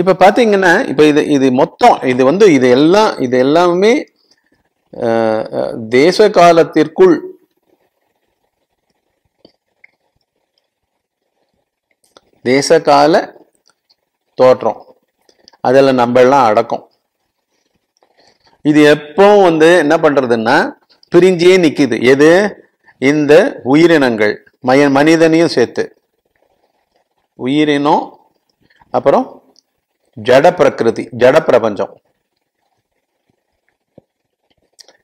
இப்ப பாத்தீங்கன்னா இப்ப இது இது மொத்தம் இது வந்து இது எல்லாம் இது எல்லாமே தேச காலத்திற்குள் தேச கால தோற்றம். அதில் நம்ம எல்லாம் அடக்கம். இது எப்போ வந்து என்ன பண்றதுன்னா பிரிஞ்சே நிற்கிது எது? இந்த உயிரினங்கள். மய மனிதனையும் சேர்த்து. உயிரினம் அப்புறம் ஜட பிரகிருதி ஜட பிரபஞ்சம்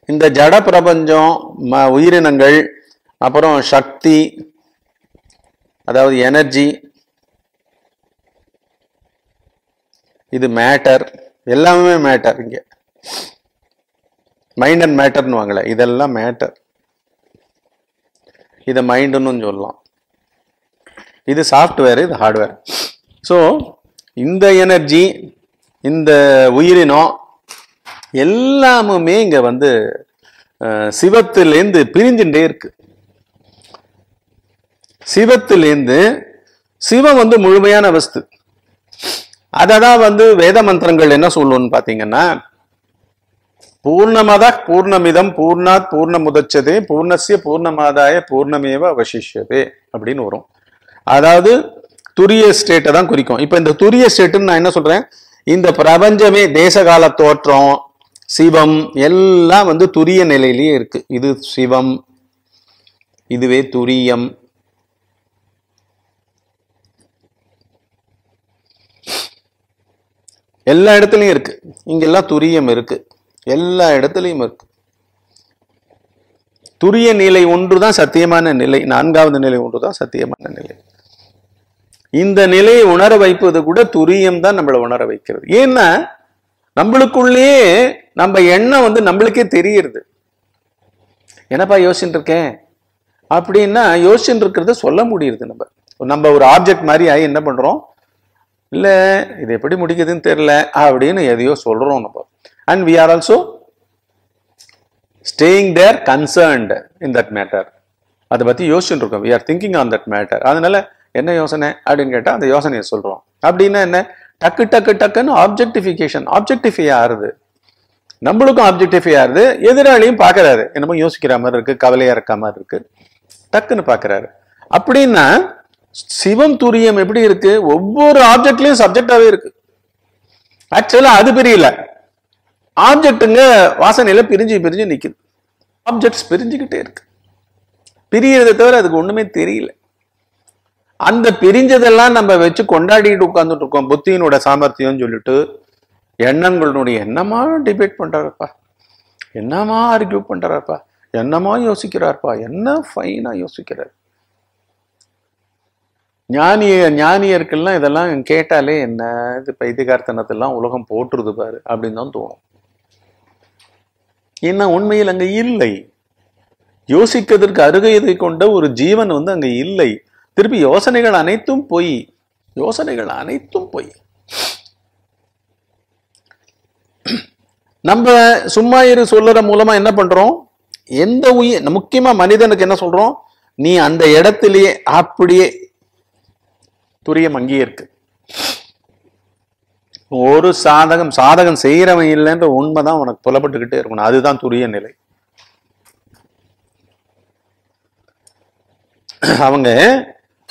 இந்த ஜட பிரபஞ்சம் ம உயிரினங்கள் அப்புறம் சக்தி அதாவது எனர்ஜி இது மேட்டர் எல்லாமே மேட்டர் இங்கே. மைண்ட் அண்ட் மேட்டர்னு வாங்கல இதெல்லாம் மேட்டர். இதை மைண்டுன்னு சொல்லலாம். இது சாஃப்ட்வேர் இது ஹார்ட்வேர். ஸோ இந்த எனர்ஜி இந்த உயிரினம் எல்லாமுமே இங்கே வந்து சிவத்திலேருந்து பிரிஞ்சுட்டே இருக்கு. சிவத்திலேருந்து சிவம் வந்து முழுமையான வஸ்து. அததான் வந்து வேத மந்திரங்கள் என்ன சொல்லுன்னு பார்த்தீங்கன்னா பூர்ணமத பூர்ணமிதம் பூர்ணாத் பூர்ணமுதச்சதே பூர்ணசிய பூர்ணமாதாய பூர்ணமேவ அவசிஷ்யதே அப்படின்னு வரும். அதாவது துரிய ஸ்டேட்டை தான் குறிக்கும். இப்போ இந்த துரிய ஸ்டேட்டுன்னு நான் என்ன சொல்கிறேன் இந்த பிரபஞ்சமே தேசகால தோற்றம் சிவம் எல்லாம் வந்து துரிய நிலையிலேயே இருக்கு. இது சிவம் இதுவே துரியம். எல்லா இடத்துலையும் இருக்கு. இங்கெல்லாம் துரியம் இருக்கு. எல்லா இடத்துலையும் இருக்கு. துரிய நிலை ஒன்று தான் சத்தியமான நிலை. நான்காவது நிலை ஒன்று தான் சத்தியமான நிலை. இந்த நிலையை உணர வைப்பது கூட துரியம் தான் நம்மளை உணர வைக்கிறது. ஏன்னா நம்மளுக்குள்ளேயே நம்ம எண்ணம் வந்து நம்மளுக்கே தெரியுது என்னப்பா யோசிச்சுட்டு இருக்கேன் அப்படின்னா யோசிச்சுட்டு இருக்கிறத சொல்ல முடியுது நம்ம. நம்ம ஒரு ஆப்ஜெக்ட் மாதிரி ஆகி என்ன பண்றோம்? இல்ல இது எப்படி முடிக்குதுன்னு தெரியல அப்படின்னு எதையோ சொல்றோம் நம்ம. And we are also staying there concerned in that matter அதை பத்தி யோசிச்சுட்டு இருக்கோம் we are thinking on that matter அதனால என்ன யோசனை அப்படின்னு கேட்டால் அந்த யோசனையை சொல்கிறோம் அப்படின்னா என்ன? டக்கு டக்கு டக்குன்னு ஆப்ஜெக்டிஃபிகேஷன் ஆப்ஜெக்டிஃபை ஆறுது. நம்மளுக்கும் ஆப்ஜெக்டிஃபை ஆறுது. எதிராளியும் பார்க்குறாரு. என்னமோ யோசிக்கிற மாதிரி இருக்குது கவலையாக இருக்க மாதிரி இருக்குது டக்குன்னு பார்க்குறாரு. அப்படின்னா சிவம் துரியம் எப்படி இருக்கு? ஒவ்வொரு ஆப்ஜெக்ட்லையும் சப்ஜெக்டாகவே இருக்கு. ஆக்சுவலாக அது பிரியல. ஆப்ஜெக்ட்டுங்க வாசனையில் பிரிஞ்சு பிரிஞ்சு நிற்குது ஆப்ஜெக்ட்ஸ் பிரிஞ்சுக்கிட்டே இருக்கு. பிரியறதை தவிர அதுக்கு ஒன்றுமே தெரியல. அந்த பிரிஞ்சதெல்லாம் நம்ம வச்சு கொண்டாடிட்டு உட்காந்துட்டு இருக்கோம். புத்தியினோட சாமர்த்தியம் சொல்லிட்டு எண்ணங்களுடைய என்னமா டிபேட் பண்றாருப்பா? என்னமா ஆர்கியூ பண்றாருப்பா? என்னமா யோசிக்கிறார்ப்பா? என்ன ஃபைனா யோசிக்கிறார்? ஞானிய ஞானியர்கள்லாம் இதெல்லாம் கேட்டாலே என்ன இது பைத்தியகார்த்தனத்தெல்லாம் உலகம் போட்டுருது பாரு அப்படின்னு தான் தோணும். ஏன்னா உண்மையில் அங்க இல்லை. யோசிக்கிறதுக்கு அருகதை கொண்ட ஒரு ஜீவன் வந்து அங்க இல்லை. திருப்பி யோசனைகள் அனைத்தும் பொய். யோசனைகள் அனைத்தும் பொய். நம்ம சும்மா இரு சொல்லுற மூலமா என்ன பண்றோம்? எந்த உயிர் முக்கியமா மனிதனுக்கு என்ன சொல்றோம்? நீ அந்த இடத்திலேயே அப்படியே துரியம் அங்கேயே இருக்கு. ஒரு சாதகம் சாதகம் செய்யறவன் இல்லைன்ற உண்மைதான் உனக்கு புலப்பட்டுக்கிட்டே இருக்கணும். அதுதான் துரிய நிலை. அவங்க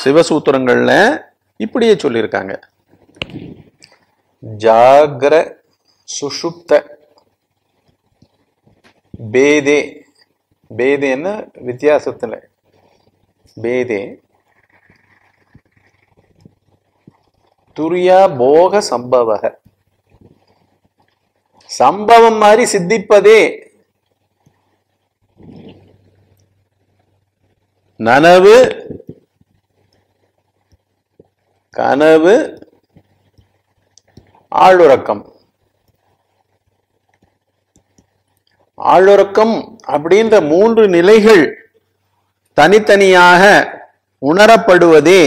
சிவசூத்திரங்கள்ல இப்படியே சொல்லியிருக்காங்க. ஜாகர சுஷுப்த பேதே. பேதேன்னா வித்தியாசத்துல. பேதே. துரியா போக சம்பவக. சம்பவம் மாதிரி சித்திப்பதே. நனவு கனவு ஆளுறக்கம். ஆளுறக்கம் அப்படின்ற மூன்று நிலைகள் தனித்தனியாக உணரப்படுவதே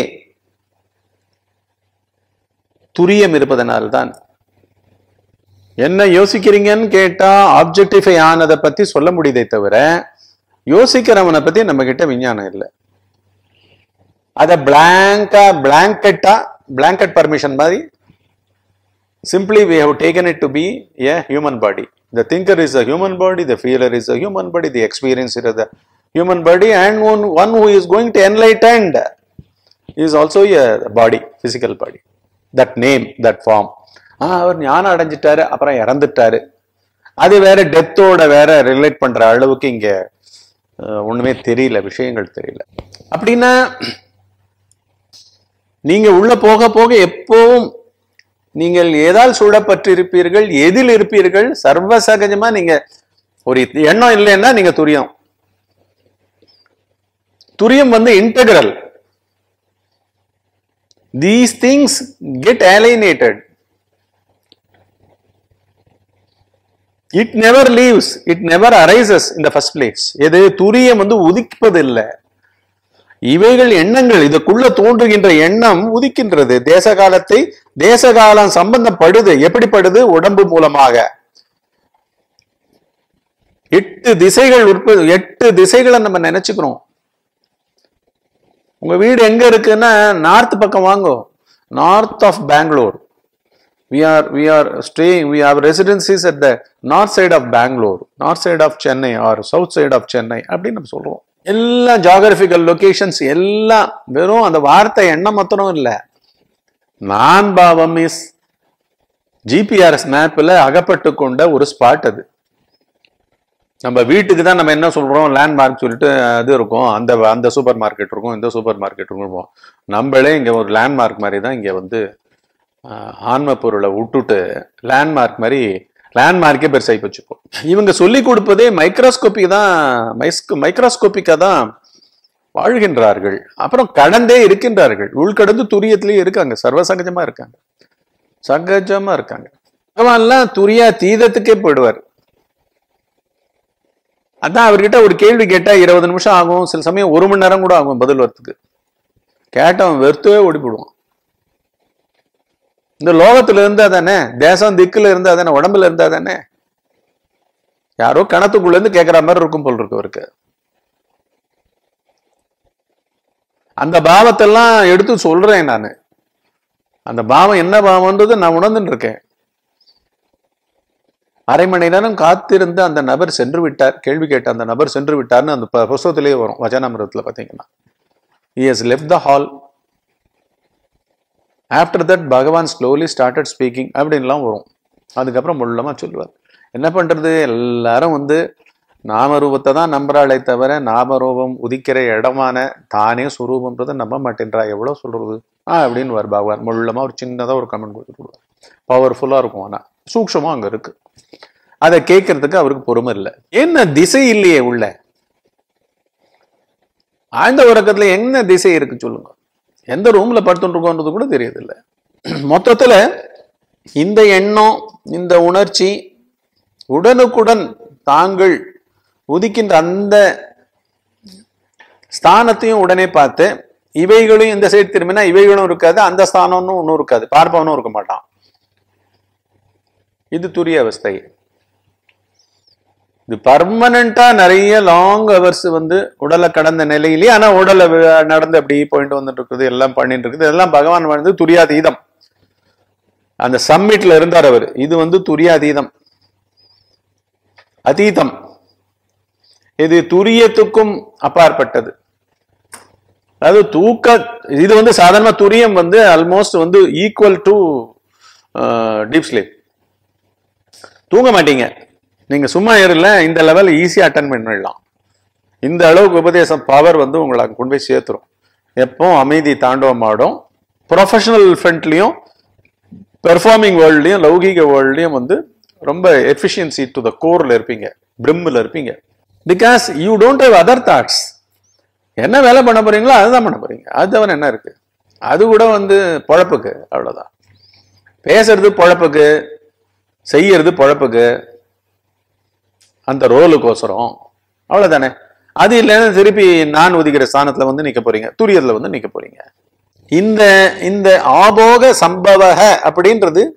துரியம் இருப்பதனால்தான். என்ன யோசிக்கிறீங்கன்னு கேட்டா ஆப்ஜெக்டிஃபை ஆனதை பத்தி சொல்ல முடியுதே தவிர யோசிக்கிறவனை பத்தி நம்ம கிட்ட விஞ்ஞானம் இல்லை. அதை பிளாங்கா பிளாங்கெட்டா பிளாங்கெட் பர்மிஷன் மாதிரி simply we have taken it to be a human body the thinker is a human body the feeler is a human body the experience is a human body and one one who is going to enlight and is also a body physical body that name that form அவர் ஞானம் அடைஞ்சிட்டாரு அப்புறம் இறந்துட்டாரு அது வேற டெத்தோட வேற relate பண்ற அளவுக்கு இங்க ஒண்ணுமே தெரியல விஷயங்கள் தெரியல அப்படின்னா நீங்க உள்ள போக போக எப்பவும் நீங்கள் எதால் சூழப்பட்டிருப்பீர்கள் எதில் இருப்பீர்கள் சர்வசகஜமா நீங்க ஒரு எண்ணம் இல்லைன்னா நீங்க துரியம். துரியம் வந்து integral these things get alienated it never leaves it never arises in the first place எது? துரியம் வந்து உதிப்பது இல்லை இவைகள் எண்ணங்கள். இதுக்குள்ள தோன்றுகின்ற எண்ணம் உதிக்கின்றது. தேச காலத்தை தேச காலம் சம்பந்தப்படுது. எப்படிப்படுது? உடம்பு மூலமாக. எட்டு திசைகள் உற்ப எட்டு திசைகளை நம்ம நினைச்சுக்கிறோம். உங்க வீடு எங்க இருக்குன்னா நார்த் பக்கம் வாங்கோ. North of Bangalore we are we are staying we have residences at the north side of Bangalore north side of Chennai or south side of Chennai அப்படின்னு நம்ம சொல்றோம். எல்லா ஜாகிரபிக்கல் லொக்கேஷன்ஸ் எல்லாம் வெறும் அந்த வார்த்தை எண்ணம் மாத்திரம் இல்லை. நான் பாவம் இஸ் ஜிபிஆர்எஸ் மேப்பில் அகப்பட்டு கொண்ட ஒரு ஸ்பாட் அது. நம்ம வீட்டுக்கு தான் நம்ம என்ன சொல்கிறோம் லேண்ட்மார்க் சொல்லிட்டு அது இருக்கும். அந்த அந்த சூப்பர் மார்க்கெட் இருக்கும் இந்த சூப்பர் மார்க்கெட் இருக்கும். நம்மளே இங்கே ஒரு லேண்ட்மார்க் மாதிரி தான் இங்கே வந்து ஆன்ம பொருளை விட்டுட்டு லேண்ட்மார்க் மாதிரி லேண்ட்மார்க்கே பெருசாகி வச்சுப்போம் இவங்க சொல்லி கொடுப்பதே மைக்ரோஸ்கோப்பி தான் மைக்ரோஸ்கோபிக்கா தான் வாழ்கின்றார்கள். அப்புறம் கடந்தே இருக்கின்றார்கள். உள்கடந்து துரியத்திலேயே இருக்காங்க. சர்வசகஜமா இருக்காங்க. சகஜமா இருக்காங்க. பகவான்லாம் துரியா தீதத்துக்கே போயிடுவார். அதான் அவர்கிட்ட ஒரு கேள்வி கேட்டா இருபது நிமிஷம் ஆகும். சில சமயம் ஒரு மணி நேரம் கூட ஆகும் பதில் வரத்துக்கு கேட்டவன் வெறுத்தவே ஓடி போடுவான். இந்த லோகத்துல இருந்தா தானே? தேசம் திக்குல இருந்தா தானே? உடம்புல இருந்தா தானே? யாரோ கணத்துக்குள்ள இருந்து கேட்கற மாதிரி இருக்கும் போல் இருக்கு அவருக்கு. அந்த பாவத்தெல்லாம் எடுத்து சொல்றேன் நான். அந்த பாவம் என்ன பாவம்ன்றது நான் உணர்ந்துட்டு இருக்கேன். அரை மணி நேரம் காத்திருந்த அந்த நபர் சென்று விட்டார். கேள்வி கேட்ட அந்த நபர் சென்று விட்டார்னு அந்த புஸ்தகத்திலேயே வரும். வச்சனாமிரத்துல பாத்தீங்கன்னா. He has left the hall after that Bhagavan slowly started speaking அப்படின்லாம் வரும். அதுக்கப்புறம் முள்ளமாக சொல்லுவார். என்ன பண்ணுறது எல்லாரும் வந்து நாமரூபத்தை தான் நம்புறாளே தவிர நாமரூபம் உதிக்கிற இடமான தானே சுரூபம்ன்றதை நம்ப மாட்டேன்றா? எவ்வளோ சொல்கிறது ஆ அப்படின்னு வர பகவான். முள்ளமாக ஒரு சின்னதாக ஒரு கமெண்ட் கொடுத்துருவார் பவர்ஃபுல்லாக இருக்கும் ஆனால் சூக்ஷமாக அங்கே இருக்குது அதை கேட்கறதுக்கு அவருக்கு பொறுமை இல்லை. என்ன திசை இல்லையே உள்ள? ஆழ்ந்த உறக்கத்தில் என்ன திசை இருக்கு சொல்லுங்க. எந்த ரூமில் படுத்துட்டுருக்கோன்றது கூட தெரியதில்லை. மொத்தத்தில் இந்த எண்ணம் இந்த உணர்ச்சி உடனுக்குடன் தாங்கள் உதிக்கின்ற அந்த ஸ்தானத்தையும் உடனே பார்த்து இவைகளும் இந்த சைடு திரும்பினா இவைகளும் இருக்காது அந்த ஸ்தானம்னு ஒன்றும் இருக்காது பார்ப்பவனும் இருக்க மாட்டான். இது துரிய அவஸ்தை. இது பர்மனண்டா நிறைய லாங் ஹவர்ஸ் வந்து உடலை கடந்த நிலையிலேயே ஆனா உடலை நடந்து அப்படி போயிட்டு வந்துட்டு இருக்குது எல்லாம் பண்ணிட்டு இருக்குது இதெல்லாம் பகவான் வந்து துரியாதீதம். அந்த சம்மிட்ல இருந்தார் அவர். இது வந்து துரியாதீதம். அதீதம். இது துரியத்துக்கும் அப்பாற்பட்டது. அதாவது தூக்க இது வந்து சாதாரணமாக துரியம் வந்து ஆல்மோஸ்ட் வந்து ஈக்குவல் டு டீப் ஸ்லீப் தூங்க மாட்டீங்க. நீங்கள் சும்மா ஏறல இந்த லெவலில் ஈஸியாக அட்டன் பண்ணிடலாம் இந்த அளவுக்கு உபதேசம் பவர் வந்து உங்களை கொண்டு போய் சேர்த்துரும். எப்போ அமைதி தாண்டவம் ஆடும் ப்ரொஃபஷனல் ஃப்ரண்ட்லயும் பெர்ஃபார்மிங் வேர்ல்ட்லையும் லௌகீக வேர்ல்ட்லையும் வந்து ரொம்ப எஃபிஷியன்சி டு த கோரில் இருப்பீங்க பிரிம்மில் இருப்பீங்க. Because you don't have other thoughts என்ன வேலை பண்ண போறீங்களோ அதுதான் பண்ண போறீங்க. அது தவிர என்ன இருக்கு? அது கூட வந்து பொழப்புக்கு அவ்வளோதான் பேசுறது பொழப்புக்கு செய்யறது பொழப்புக்கு அந்த ரோலுக்கோசரம். அவ்வளவுதானே. அது இல்லைன்னா திருப்பி நான் ஒதுக்கிற ஸ்தானத்துல வந்து நிக்க போறீங்க. துரியத்துல வந்து நிக்க போறீங்க. இந்த இந்த ஆபோக சம்பவக அப்படின்றது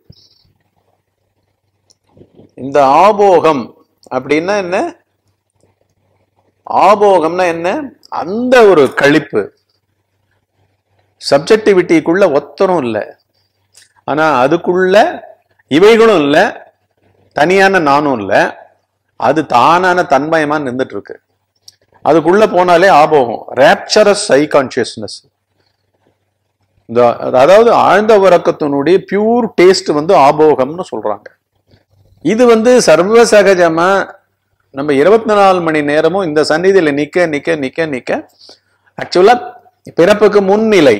இந்த ஆபோகம் அப்படின்னா என்ன? ஆபோகம்னா என்ன? அந்த ஒரு கழிப்பு. சப்ஜெக்டிவிட்டிக்குள்ள ஒத்தரும் இல்லை. ஆனா அதுக்குள்ள இவைகளும் இல்லை. தனியான நானும் இல்லை. அது தானான தன்மயமா நின்றுட்டு இருக்கு அதுக்குள்ள போனாலே ஆபோகம். ரேப்சரஸ் சை கான்சியஸ்னஸ் இந்த அதாவது ஆழ்ந்த உறக்கத்தினுடைய பியூர் டேஸ்ட் வந்து ஆபோகம்னு சொல்றாங்க. இது வந்து சர்வசகஜமா நம்ம இருபத்தி நாலு மணி நேரமும் இந்த சந்நிதியில நிக்க நிக்க நிக்க நிக்க ஆக்சுவலா பிறப்புக்கு முன்னிலை.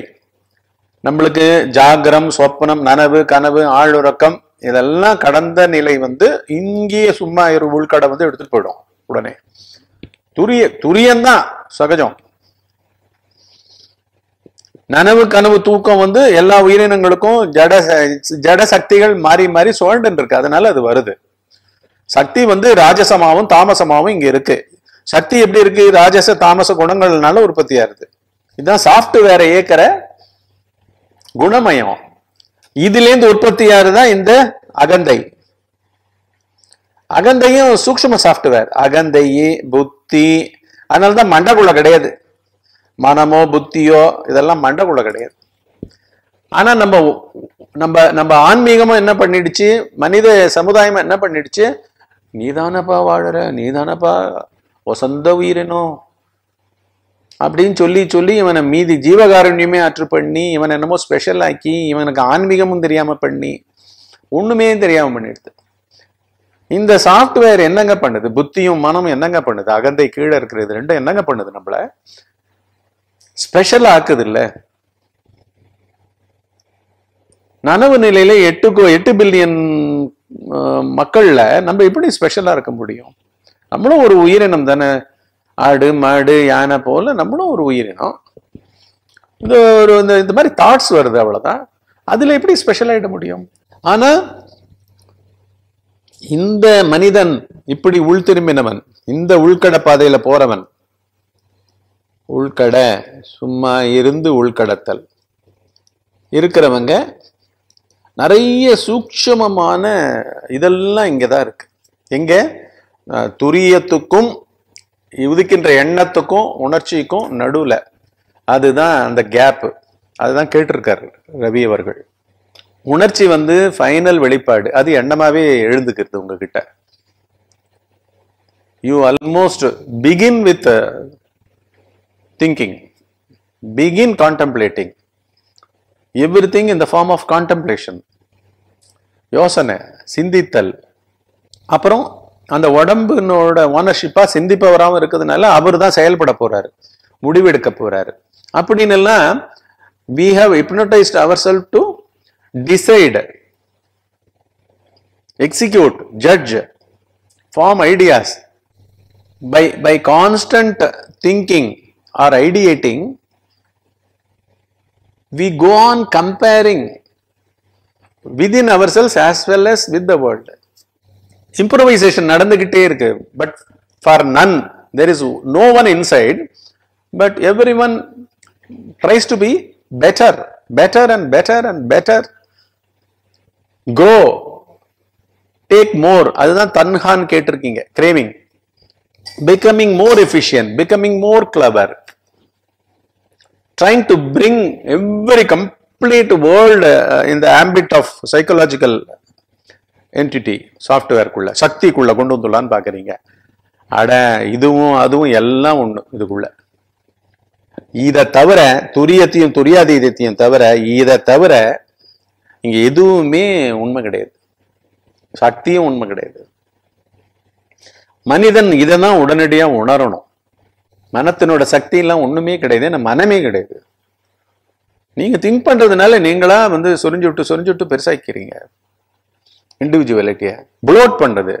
நம்மளுக்கு ஜாகிரம் சொப்பனம் நனவு கனவு ஆழ்வுறக்கம் இதெல்லாம் கடந்த நிலை வந்து இங்கேயே சும்மா இரு உள்கடை வந்து எடுத்துட்டு போயிடும் உடனே. துரிய துரியந்தான் சகஜம். நனவு கனவு தூக்கம் வந்து எல்லா உயிரினங்களுக்கும் ஜட ஜட சக்திகள் மாறி மாறி சுழண்டு இருக்கு அதனால அது வருது. சக்தி வந்து ராஜசமாவும் தாமசமாவும் இங்க இருக்கு. சக்தி எப்படி இருக்கு? ராஜச தாமச குணங்கள்னால உற்பத்தி ஆகுது இதுதான் சாஃப்ட்வேரை இயக்கிற குணமயம். இதுலேருந்து உற்பத்தி தான் இந்த அகந்தை. அகந்தையும் சூக்ஷ்ம சாஃப்ட்வேர் அகந்தை புத்தி அதனாலதான் மண்டக்குள்ள கிடையாது. மனமோ புத்தியோ இதெல்லாம் மண்டக்குள்ள கிடையாது. ஆனா நம்ம நம்ம நம்ம ஆன்மீகமும் என்ன பண்ணிடுச்சு? மனித சமுதாயமும் என்ன பண்ணிடுச்சு? நீதானப்பா வாழற நீதானப்பா வசந்த உயிரினம். அப்படின்னு சொல்லி சொல்லி இவனை மீதி ஜீவகாருண்யமே அற்று பண்ணி இவன் என்னமோ ஸ்பெஷல் ஆக்கி இவனுக்கு ஆன்மீகமும் தெரியாமல் பண்ணி ஒன்றுமே தெரியாமல் பண்ணிடுது. இந்த சாஃப்ட்வேர் என்னங்க பண்ணுது? புத்தியும் மனமும் என்னங்க பண்ணுது? அகந்தை கீழே இருக்கிறது ரெண்டும் என்னங்க பண்ணுது நம்மள? ஸ்பெஷல் ஆக்குது இல்லை நனவு நிலையில எட்டு கோ- எட்டு பில்லியன் மக்கள்ல நம்ம எப்படி ஸ்பெஷலா இருக்க முடியும்? நம்மளும் ஒரு உயிரினம் தானே. ஆடு மாடு யானை போல நம்மளும் ஒரு உயிரினம். இந்த ஒரு இந்த இந்த மாதிரி தாட்ஸ் வருது அவ்வளோதான் அதில் எப்படி ஸ்பெஷல் முடியும்? ஆனால் இந்த மனிதன் இப்படி உள் திரும்பினவன் இந்த உள்கட பாதையில் போறவன் உள்கட சும்மா இருந்து உள்கடத்தல். இருக்கிறவங்க நிறைய சூக்ஷமமான இதெல்லாம் இங்கதான் இருக்கு. எங்கே? துரியத்துக்கும் உதிக்கின்ற எண்ணத்துக்கும் உணர்ச்சிக்கும் நடுவில் அதுதான் அந்த கேப்பு அதுதான் கேட்டிருக்காரு ரவி அவர்கள். உணர்ச்சி வந்து ஃபைனல் வெளிப்பாடு. அது எண்ணமாவே எழுந்துக்கிறது உங்ககிட்ட. You almost begin with thinking begin contemplating everything in the form of contemplation யோசனை சிந்தித்தல். அப்புறம் அந்த உடம்புனோட ஓனர்ஷிப்பாக சிந்திப்பவராகவும் இருக்கிறதுனால அவர் தான் செயல்பட போகிறாரு முடிவெடுக்க போகிறாரு அப்படின்னுலாம் we have hypnotised our self to decide execute judge form ideas by by constant thinking or ideating we go on comparing our ourselves as well as with the world improvisation நடந்துகிட்டே இருக்கு. But for none there is no one inside but everyone tries to be better better and better and better grow take more அதுதான் தன்ஹான் கேட்டிருக்கீங்க. Craving becoming more efficient becoming more clever trying to bring every complete world இந்த ambit of psychological entity psychological சக்திக்குள்ளே கொண்டு வந்துடலான்னு பாக்குறீங்க. அட இதுவும் அதுவும் எல்லாம் ஒண்ணு இதுக்குள்ள. இதை தவிர துரியத்தையும் துரியாதீதத்தையும் தவிர இதை தவிர இங்கே எதுவுமே உண்மை கிடையாது. சக்தியும் உண்மை கிடையாது. மனிதன் இதை தான் உடனடியா உணரணும். மனத்தினோட சக்தி எல்லாம் ஒண்ணுமே கிடையாது ஏன்னா மனமே கிடையாது. நீங்க திங்க் பண்றதுனால நீங்களா வந்து சொரிஞ்சு விட்டு சொரிஞ்சு விட்டு பெருசாக்கிறீங்க இண்டிவிஜுவாலிட்டியை ப்ளோட் பண்ணுறது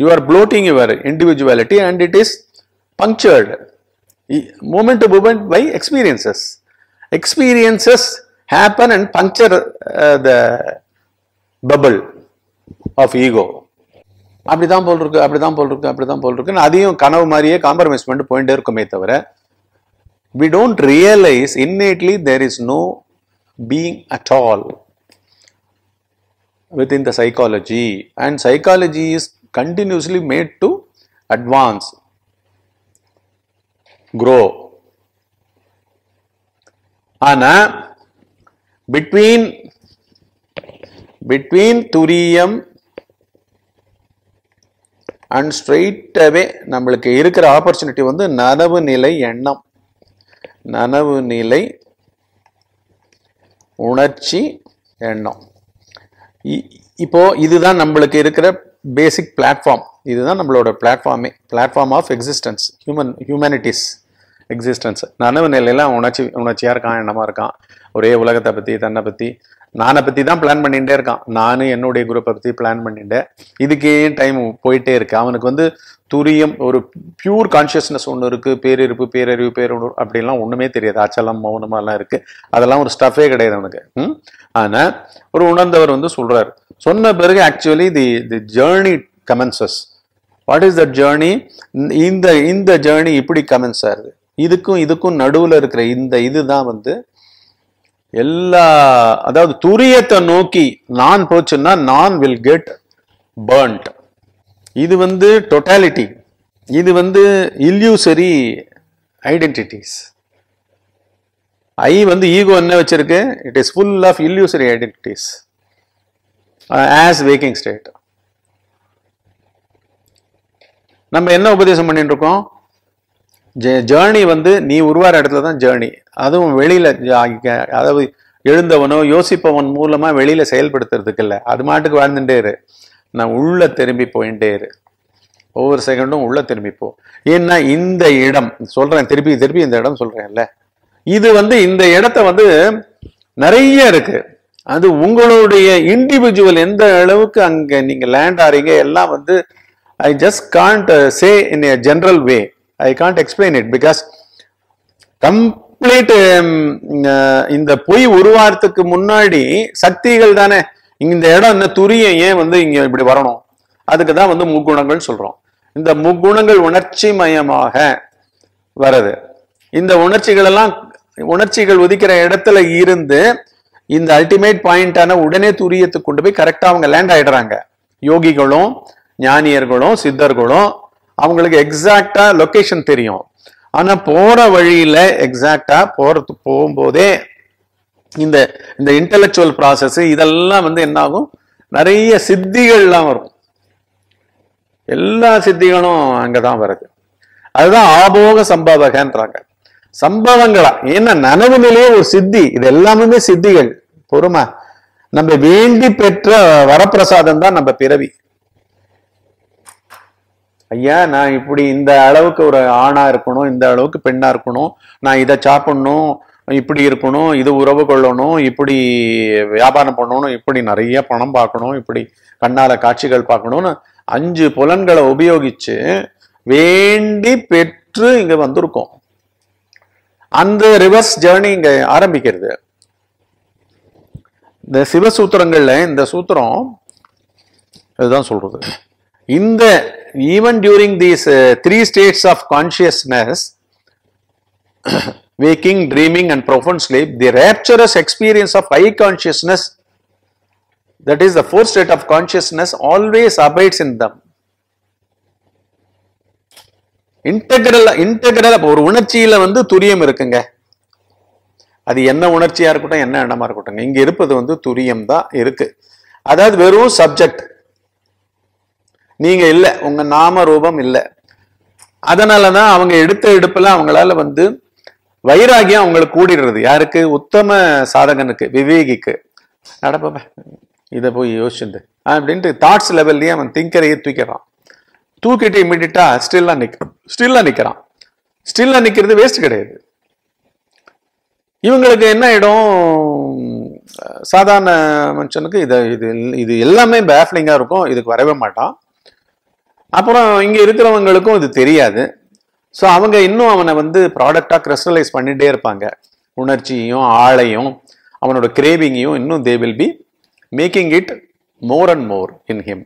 you are bloating your individuality and it is punctured moment to moment by experiences experiences happen and puncture the bubble of ego அப்படிதான் போல் இருக்கு அப்படிதான் போல் இருக்கு அப்படிதான் போல் இருக்குன்னு அதையும் கனவு மாதிரியே காம்ப்ரமைஸ் பண்ணிட்டு போயிட்டே இருக்குமே தவிர we don't realise innately there is no being at all within the psychology and psychology is continuously made to advance grow ஆனா between between துரியம் அண்ட் ஸ்ட்ரெயிட் அவே நம்மளுக்கு இருக்கிற ஆப்பர்ச்சுனிட்டி வந்து நனவு நிலை எண்ணம் நனவு நிலை உணர்ச்சி எண்ணம் இ- இப்போ இதுதான் நம்மளுக்கு இருக்கிற பேசிக் பிளாட்ஃபார்ம் இதுதான் நம்மளோட பிளாட்ஃபார்மே platform of existence human humanities existence நனவு நிலையெல்லாம் உணர்ச்சி உணர்ச்சியாக இருக்கான் எண்ணமா இருக்கான்? ஒரே உலகத்தை பற்றி தன்னை பற்றி நானை பத்தி தான் பிளான் பண்ணிகிட்டே இருக்கான். நானும் என்னுடைய குரூப்பை பத்தி பிளான் பண்ணிட்டேன் இதுக்கே டைம் போயிட்டே இருக்கு. அவனுக்கு வந்து துரியம் ஒரு பியூர் கான்ஷியஸ்னஸ் ஒன்று இருக்கு. பேரிருப்பு பேரறிவு பேருணர்வு அப்படிலாம் ஒன்றுமே தெரியாது. அச்சலம் மௌனமாலாம் இருக்கு. அதெல்லாம் ஒரு ஸ்டஃபே கிடையாது அவனுக்கு. ம்? ஆனா ஒரு உணர்ந்தவர் வந்து சொல்றாரு. சொன்ன பிறகு actually the the journey commences what is the journey இந்த இந்த ஜேர்னி இப்படி கமென்ஸ் ஆகுது இதுக்கும் இதுக்கும் நடுவுல இருக்கிற இந்த இதுதான் வந்து எல்லா அதாவது துரியத்தை நோக்கி நான் போச்சுன்னா நான் வில் கெட் பேர்ன்ட் இது வந்து டொட்டாலிட்டி இது வந்து இல்யூசரி ஐடென்டிட்டிஸ் ஐ வந்து ஈகோ என்ன வச்சிருக்கு? It is full of illusory identities as waking state நம்ம என்ன உபதேசம் பண்ணிட்டு இருக்கோம்? ஜேர்னி வந்து நீ உருவார இடத்துல தான் ஜேர்னி அதுவும் வெளியில அதாவது எழுந்தவனோ யோசிப்பவன் மூலமா வெளியில செயல்படுத்துறதுக்கு இல்லை. அது மாட்டுக்கு வாழ்ந்துட்டே இரு. நான் உள்ள திரும்பி போயிட்டே இரு. ஒவ்வொரு செகண்டும் உள்ள திரும்பி போ. ஏன்னா இந்த இடம் சொல்றேன் திருப்பி திருப்பி இந்த இடம் சொல்றேன்ல. இது வந்து இந்த இடத்த வந்து நிறைய இருக்கு. அது உங்களுடைய இண்டிவிஜுவல் எந்த அளவுக்கு அங்க நீங்க லேண்ட் ஆறீங்க எல்லாம் வந்து I just can't say in a general way I can't explain it because complete இந்த பொய் உருவாரத்துக்கு முன்னாடி சக்திகள் தானே. இந்த இடம் இந்த துரியம் ஏன் வந்து இங்க இப்படி வரணும்? அதுக்கு தான் வந்து முக்குணங்கள் சொல்றோம். இந்த முக்குணங்கள் உணர்ச்சி மயமாக வருது. இந்த உணர்ச்சிகள் எல்லாம் உணர்ச்சிகள் உதிக்கிற இடத்துல இருந்து இந்த அல்டிமேட் பாயிண்டான உடனே துரியத்துக்கு கொண்டு போய் கரெக்டா அவங்க லேண்ட் ஆயிடுறாங்க. யோகிகளும் ஞானியர்களும் சித்தர்களும் அவங்களுக்கு எக்ஸாக்டா லொக்கேஷன் தெரியும். ஆனா போற வழியில எக்ஸாக்டா போறது போகும்போதே இந்த இந்த இன்டெலெக்சுவல் ப்ராசஸ் இதெல்லாம் வந்து என்ன ஆகும் நிறைய சித்திகள்லாம் வரும். எல்லா சித்திகளும் அங்கதான் வருது. அதுதான் ஆபோக சம்பவகன்றாங்க. சம்பவங்களா? ஏன்னா நனவு நிலையே ஒரு சித்தி. இது எல்லாமே சித்திகள். பொறுமை. நம்ம வேண்டி பெற்ற வரப்பிரசாதம் தான் நம்ம பிறவி. ஐயா நான் இப்படி இந்த அளவுக்கு ஒரு ஆணா இருக்கணும் இந்த அளவுக்கு பெண்ணா இருக்கணும் நான் இதை சாப்பிடணும் இப்படி இருக்கணும் இது உறவு கொள்ளணும் இப்படி வியாபாரம் பண்ணணும் இப்படி நிறைய பணம் பார்க்கணும் இப்படி கண்ணால காட்சிகள் பார்க்கணும்னு அஞ்சு புலன்களை உபயோகிச்சு வேண்டி பெற்று இங்க வந்திருக்கோம். அந்த ரிவர்ஸ் ஜேர்னி இங்க ஆரம்பிக்கிறது. இந்த சிவசூத்திரங்கள்ல இந்த சூத்திரம் இதுதான் சொல்றது. இந்த even during these three states of consciousness waking, dreaming, and profound sleep, the rapturous experience of high consciousness, that is the fourth state of consciousness, always abides in them. Integral அப்போ ஒரு உணர்ச்சியில வந்து துரியம் இருக்குங்க. அது என்ன உணர்ச்சியா இருக்கட்டும் என்ன எண்ணமா இருக்கட்டும் இங்க இருப்பது வந்து துரியம் தான் இருக்கு. அதாவது வெறும் சப்ஜெக்ட் நீங்க இல்ல உங்க நாம ரூபம் இல்ல. அதனாலதான் அவங்க எடுத்த எடுப்புல அவங்களால வந்து வைராகியம் அவங்களுக்கு கூடிடுறது. யாருக்கு? உத்தம சாதகனுக்கு விவேகிக்கு. நடப்ப இதை போய் யோசிச்சுண்டு. அப்படின்ட்டு தாட்ஸ் லெவல்லையே அவன் திங்கரையே தூக்கிடுறான். தூக்கிட்டு இம்மிடியா ஸ்டில்லா நிற்க ஸ்டில்லா நிக்கிறான். ஸ்டில்லா நிக்கிறது வேஸ்ட் கிடையாது. இவங்களுக்கு என்ன இடம் சாதாரண மனுஷனுக்கு இதை இது இது எல்லாமே பேஃப்லிங்காக இருக்கும். இதுக்கு வரவே மாட்டான். அப்புறம் இங்கே இருக்கிறவங்களுக்கும் இது தெரியாது. ஸோ அவங்க இன்னும் அவனை வந்து ப்ராடக்டாக கிறிஸ்டலைஸ் பண்ணிகிட்டே இருப்பாங்க. உணர்ச்சியையும் ஆளையும் அவனோட கிரேவிங்கையும் இன்னும் they will be making it more and more in him